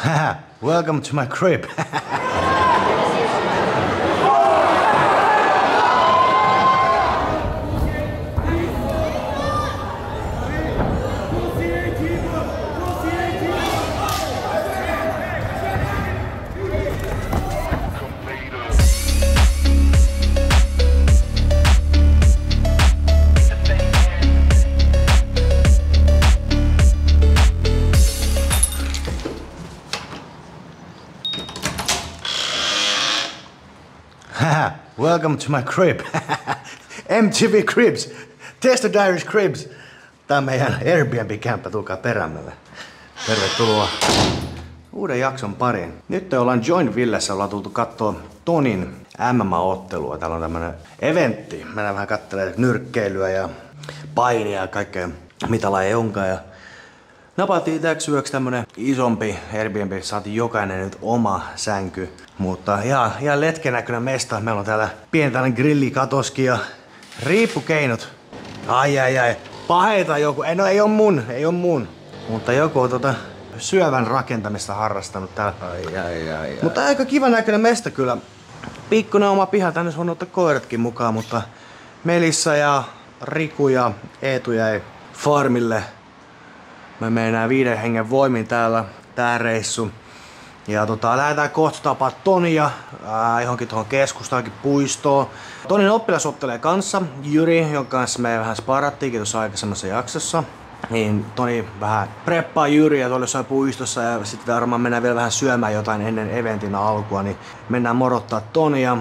Welcome to my crib. Welcome to my crib. MTV Cribs. Test the Irish Cribs. Tää on meidän Airbnb-kämppä, tulkaa perämmälle. Tervetuloa uuden jakson pariin. Nyt ollaan Joinvillessä, ollaan tultu kattoo Tonin MMA-ottelua. Täällä on tämmönen eventti. Mennään vähän kattelemaan nyrkkeilyä ja painia ja kaikkea mitä lajeja onkaan. Ja Napattiin itseksi yöksi tämmönen isompi Airbnb, saatiin jokainen nyt oma sänky. Mutta ihan, ihan letkenäköinen mesta. Meillä on täällä pieni tällainen grillikatoski ja riippukeinot. Ai ai ai. Paheita joku. Ei, no ei on mun, ei on mun. Mutta joku on tota syövän rakentamista harrastanut täällä. Ai, ai, ai, ai. Mutta aika kiva näköinen mesta kyllä. Pikkunen oma piha, tänne on ottaa koiratkin mukaan, mutta Melissa ja Riku ja Eetu jäi farmille. Me mennään viiden hengen voimin täällä, tää reissu. Ja tota, lähdetään kohta tapaa Tonia ää, johonkin tuohon keskustaankin puistoon. Tonin oppilas ottelee kanssa, Jyri, jonka kanssa me vähän sparattiinkin tuossa aikaisemmassa jaksossa. Niin Toni vähän preppaa Jyriä tuolla jossain puistossa ja sitten varmaan mennään vielä vähän syömään jotain ennen eventin alkua, niin mennään morottaa Tonia.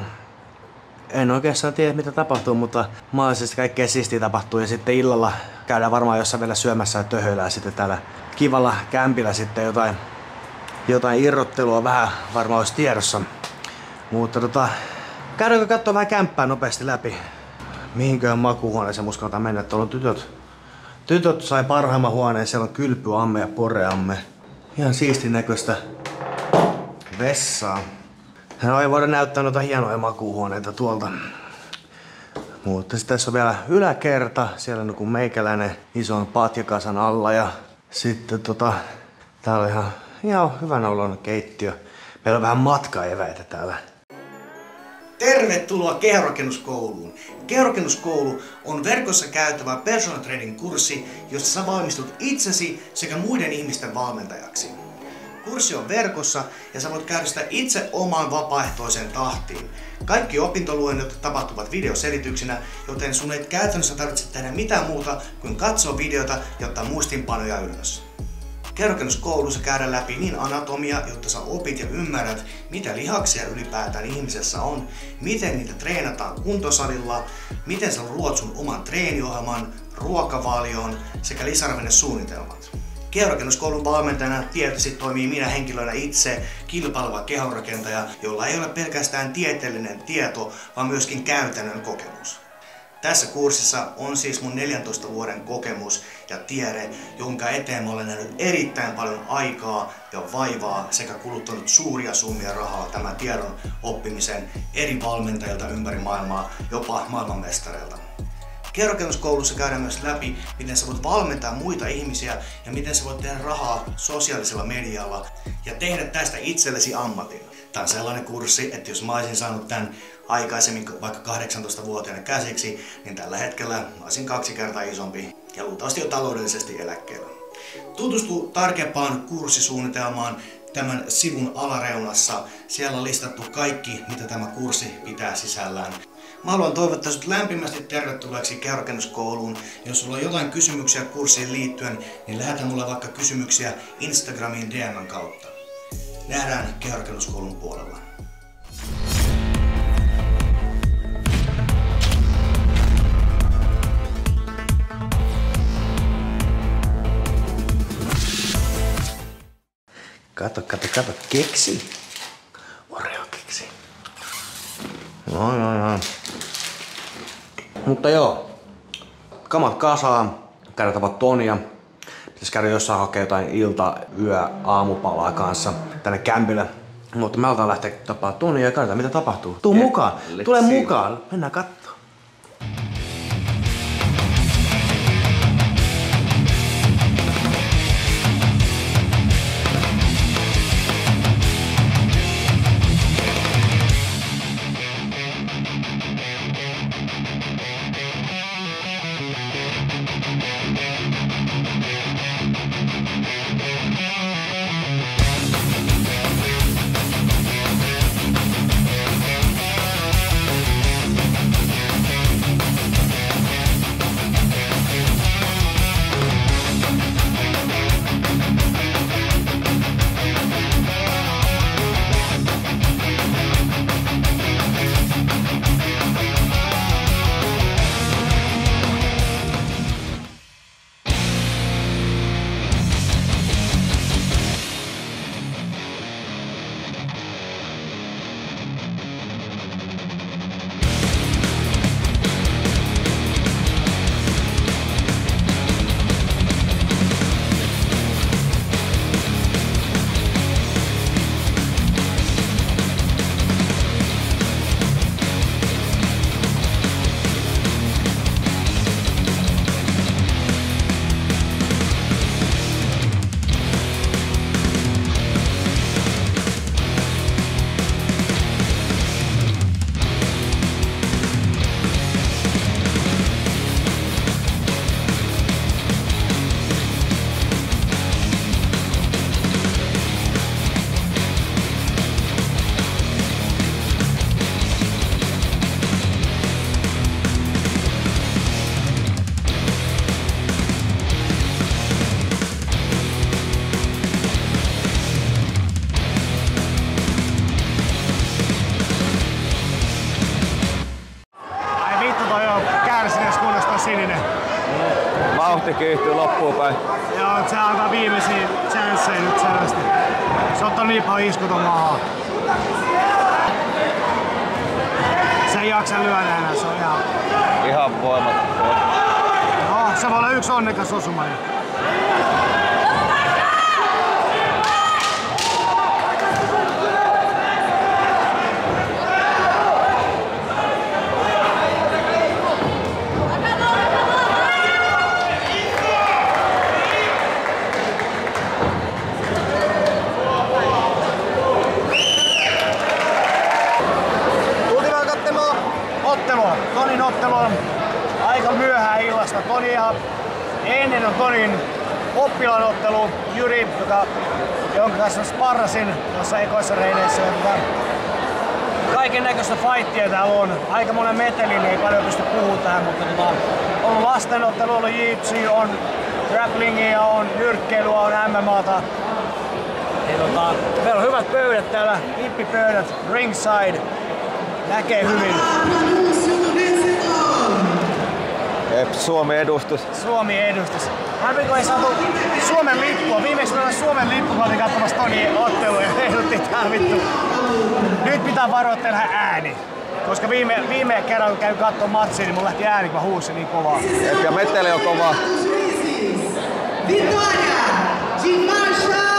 En oikeastaan tiedä mitä tapahtuu, mutta mahdollisesti kaikkea siistiä tapahtuu ja sitten illalla käydään varmaan jossain vielä syömässä ja töhöillään sitten täällä kivalla kämpillä sitten jotain, jotain irrottelua vähän varmaan olisi tiedossa. Mutta tota, käydäänkö katsoa vähän kämppää nopeasti läpi. Mihinköhän makuuhuoneeseen uskaltaan mennä, tuolla on tytöt. Tytöt sai parhaimman huoneen, siellä on kylpyamme ja poreamme. Ihan siistin näköistä vessaa. No ei voida näyttää noita hienoja makuuhuoneita tuolta. Mutta sitten tässä on vielä yläkerta, siellä on kuin meikäläinen ison patjakasan alla ja sitten tota, täällä on ihan, ihan hyvän olon keittiö. Meillä on vähän matkaeväitä täällä. Tervetuloa Kehorakennuskouluun. Kehorakennuskoulu on verkossa käytävä personal training kurssi, jossa sä valmistut itsesi sekä muiden ihmisten valmentajaksi. Kurssi on verkossa ja sä voit käydä sitä itse omaan vapaaehtoiseen tahtiin. Kaikki opintoluennot tapahtuvat videoselityksinä, joten sun ei käytännössä tarvitse tehdä mitään muuta kuin katsoa videota ja ottaa muistinpanoja ylös. Kerrokennuskoulussa käydään läpi niin anatomia, jotta sä opit ja ymmärrät, mitä lihaksia ylipäätään ihmisessä on, miten niitä treenataan kuntosalilla, miten sä luot sun oman treeniohjelman, ruokavalion sekä lisäravinnesuunnitelmat. Kehonrakennuskoulun valmentajana tietysti toimii minä henkilönä itse, kilpaileva kehonrakentaja, jolla ei ole pelkästään tieteellinen tieto, vaan myöskin käytännön kokemus. Tässä kurssissa on siis mun 14 vuoden kokemus ja tiede, jonka eteen mä olen nähnyt erittäin paljon aikaa ja vaivaa sekä kuluttanut suuria summia rahaa tämän tiedon oppimisen eri valmentajilta ympäri maailmaa, jopa maailmanmestareilta. Kerrokennuskoulussa käydään myös läpi, miten sä voit valmentaa muita ihmisiä ja miten sä voit tehdä rahaa sosiaalisella medialla ja tehdä tästä itsellesi ammatin. Tämä on sellainen kurssi, että jos mä olisin saanut tämän aikaisemmin vaikka 18-vuotiaana käsiksi, niin tällä hetkellä mä olisin kaksi kertaa isompi ja luultavasti jo taloudellisesti eläkkeellä. Tutustu tarkempaan kurssisuunnitelmaan tämän sivun alareunassa. Siellä on listattu kaikki, mitä tämä kurssi pitää sisällään. Mä haluan toivottaa sinut lämpimästi tervetulleeksi kehorakennuskouluun. Jos sulla on jotain kysymyksiä kurssiin liittyen, niin lähetä mulle vaikka kysymyksiä Instagramiin DMn kautta. Nähdään kehorakennuskoulun puolella. Kato, kato, kato, keksi. Oreo keksi. No, joo, joo. Mutta joo, kamat kasaan, käydä Tonia. Pitäis käydä jossain hakea jotain ilta, yö, aamupalaa kanssa tänne kämpille. Mutta me aletaan lähteä tapaa Tonia ja katsotaan mitä tapahtuu. Tuu Yeah, mukaan, tule mukaan, mennään katsomaan. Että se antaa viimeisiä chanceja nyt selvästi. Se ottaa niin paljon iskuton maahan. Se ei jaksa lyödä enää, se on ihan... Ihan voimat. No, se voi olla yksi onnekas osuma. Tultiin vaan katsomaan ottelua. Tonin ottelu on aika myöhään illasta. Toni ennen on Tonin oppilaan ottelu Jyri, joka, jonka kanssa sparrasin tuossa ekoissa reineissä. Tota, kaiken näköistä fightia täällä on. Aika monen metelin ei paljon pysty puhumaan tähän, mutta tota, on lastenottelu, on jitsi, on grapplingia, on nyrkkeilyä, on MMAta. Ja tota, meillä on hyvät pöydät täällä, lippipöydät, ringside. Näkee hyvin. Jep, Suomen edustus. Suomi edustus. Harmi kun ei saatu Suomen lippua. Viimeksi meillä Suomen lippu, kun oltiin katsomassa Toni ottelua ja heiluttiin tää vittu. Nyt pitää varoa tehdä ääni. Koska viime, viime kerran kun käyn katsomaan matsia, niin mun lähti ääni, kun mä huusin niin kovaa. Jep, ja meteli on kova. Vitória de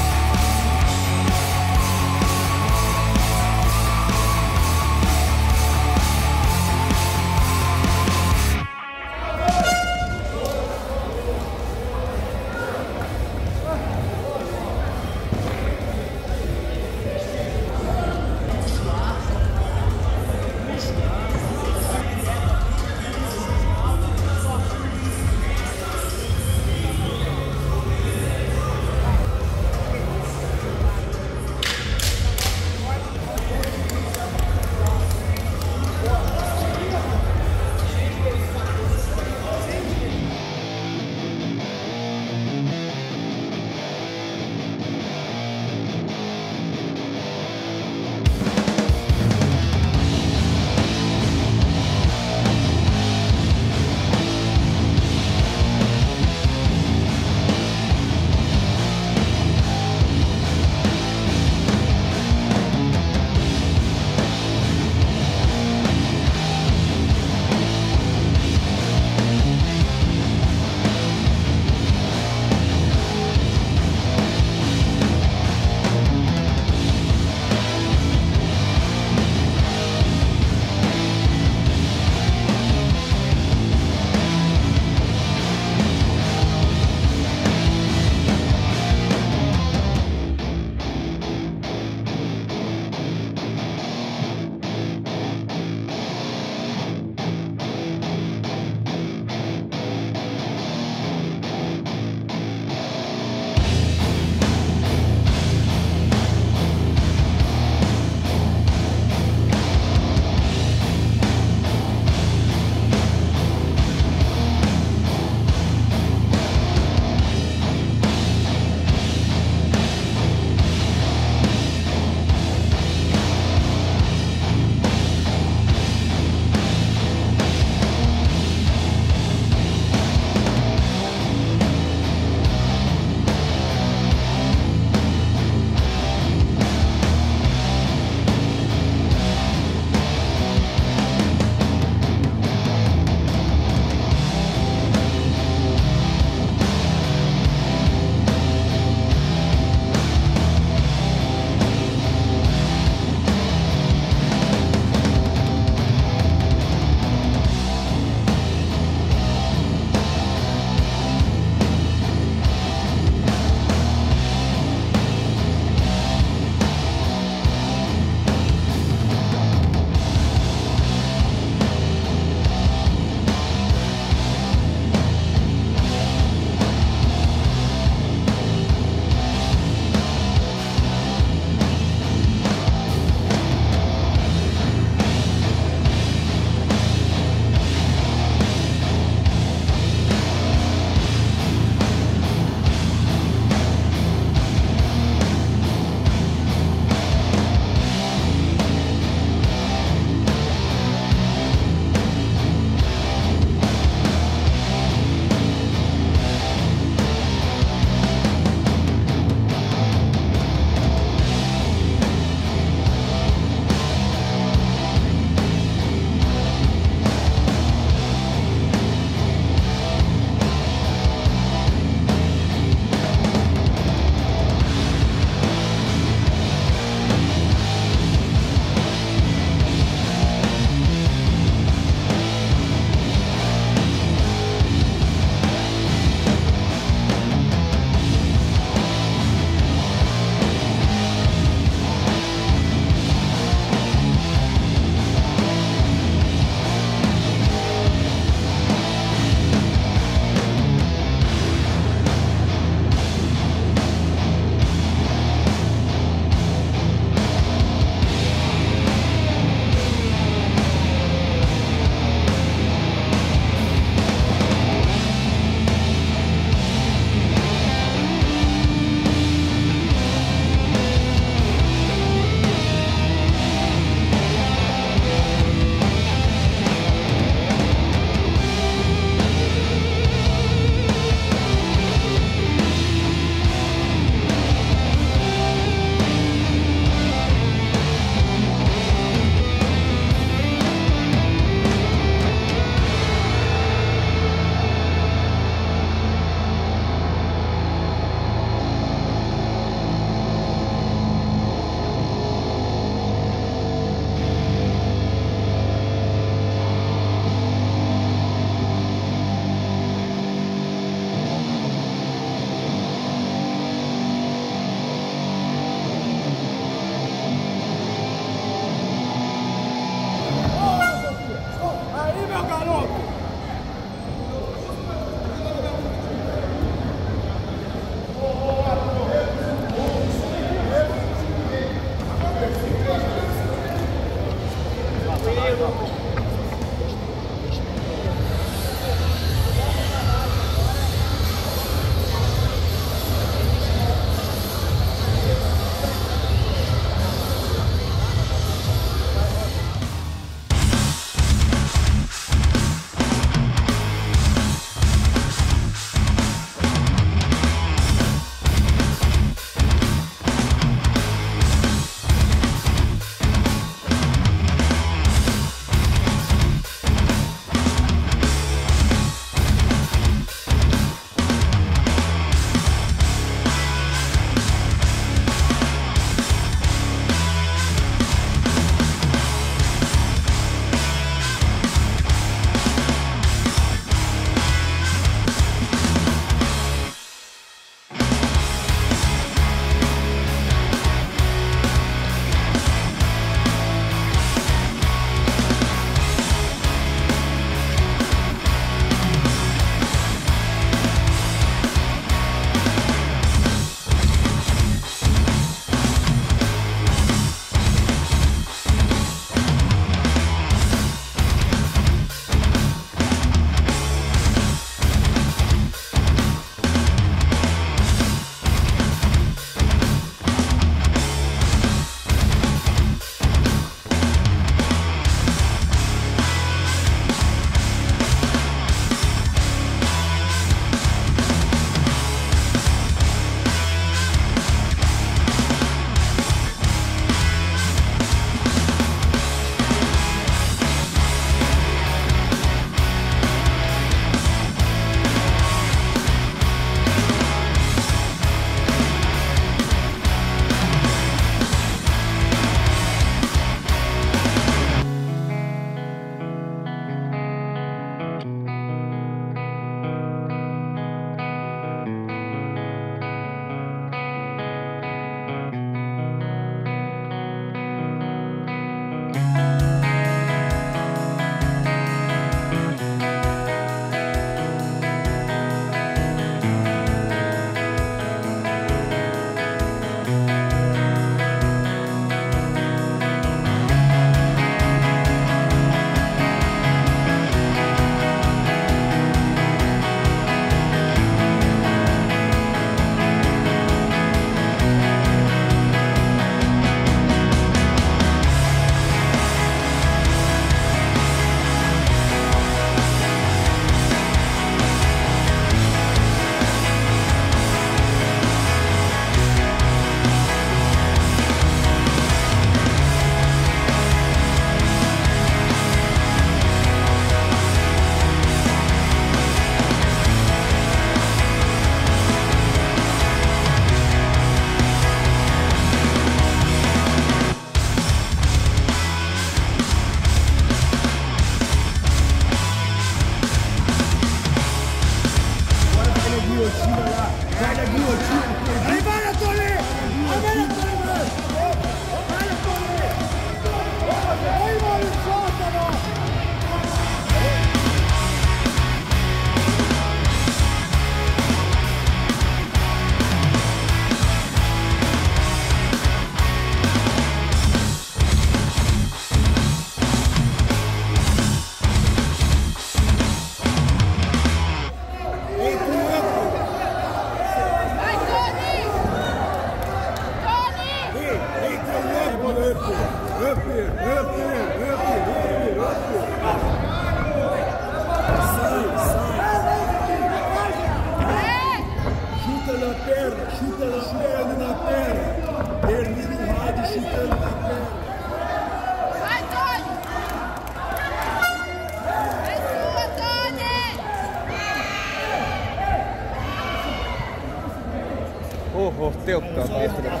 Huhhuh, tiukkaa taistelua.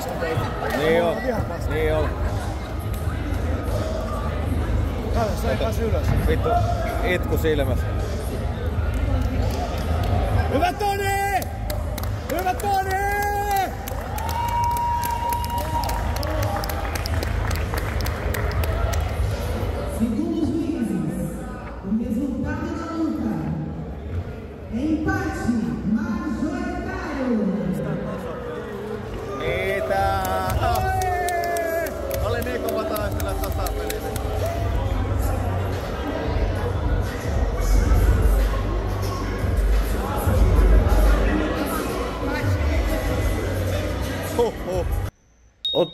Niin on. Niin on. Kato, se ei pääse ylös. Vittu, itku silmässä. Hyvä Toni!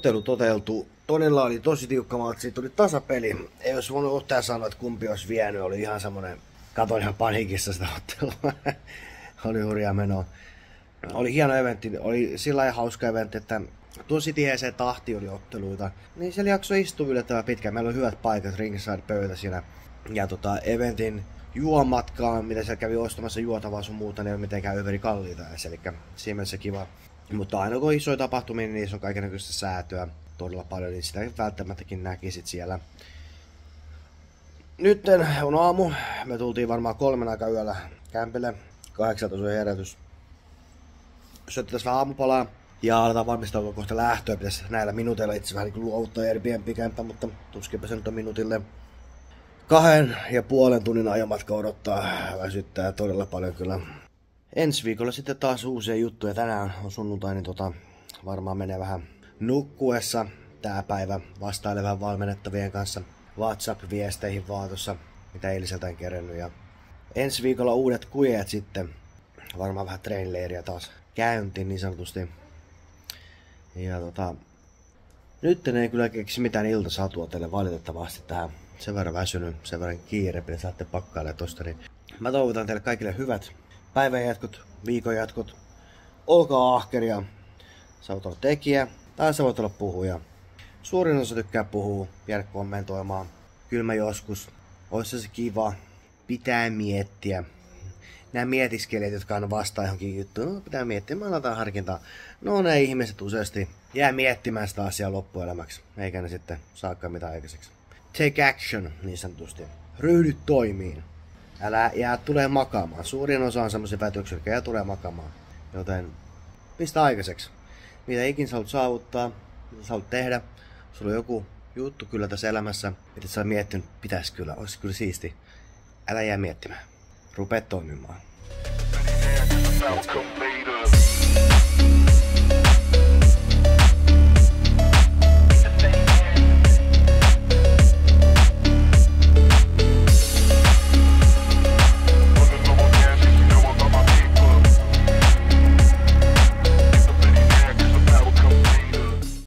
Ottelu toteutui. Tonilla oli tosi tiukka matsi, tuli tasapeli. Ei olisi voinut ottaja sanoa, että kumpi olisi vienyt. Oli ihan semmonen, katoin ihan panikissa sitä ottelua. oli hurjaa menoa. Oli hieno eventti, oli sillä lailla hauska eventti, että tosi tiheeseen tahti oli otteluita. Niin siellä jaksoi istua yllättävän pitkään. Meillä oli hyvät paikat, ringside pöytä siinä. Ja tota, eventin juomatkaan, mitä siellä kävi ostamassa juotavaa sun muuta, ne ei ole mitenkään överi kalliita. Eli siinä mielessä kiva. Mutta aina kun on isoja tapahtumia, niin niissä on kaikenlaista säätöä todella paljon, niin sitä välttämättäkin näkisit siellä. Nyt on aamu. Me tultiin varmaan kolmen aika yöllä kämpille. Kahdeksalta sui herätys. Syötti tässä vähän aamupalaa. Ja aletaan valmistautua kohta lähtöä. Pitäisi näillä minuuteilla itse vähän niin luovuttaa Airbnb-kämpä, mutta tuskinpä se nyt on minuutille. Kahden ja puolen tunnin ajomatka odottaa. Väsyttää todella paljon kyllä. Ensi viikolla sitten taas uusia juttuja. Tänään on sunnuntai, niin tota, varmaan menee vähän nukkuessa tää päivä vastailevan valmennettavien kanssa WhatsApp-viesteihin vaan tuossa, mitä eiliseltä en kerennyt. Ja ensi viikolla uudet kujeet sitten. Varmaan vähän treenleiriä taas käyntiin niin sanotusti. Ja tota, nyt ei kyllä keksi mitään iltasatua teille valitettavasti tähän. Sen verran väsynyt, sen verran kiire, saatte pakkailla tosta. Niin mä toivotan teille kaikille hyvät päivän jatkot, viikon jatkot. Olkaa ahkeria. Sä voit olla tekijä tai sä voit olla puhuja. Suurin osa tykkää puhua, jäädä kommentoimaan. Kyllä mä joskus. Olisi se kiva. Pitää miettiä. Nämä mietiskelijät, jotka on vastaan johonkin juttuun, no pitää miettiä, mä annan harkintaa. No ne ihmiset useasti jää miettimään sitä asiaa loppuelämäksi, eikä ne sitten saakaan mitään aikaiseksi. Take action, niin sanotusti. Ryhdy toimiin. Älä jää tulee makaamaan. Suurin osa on semmoisia päätöksiä, jotka jää tulee makaamaan. Joten pistä aikaiseksi. Mitä ikin sä haluat saavuttaa, mitä sä haluat tehdä. Sulla on joku juttu kyllä tässä elämässä, mitä sä oot miettinyt, pitäisi kyllä, olisi kyllä siisti. Älä jää miettimään. Rupee toimimaan. Baby.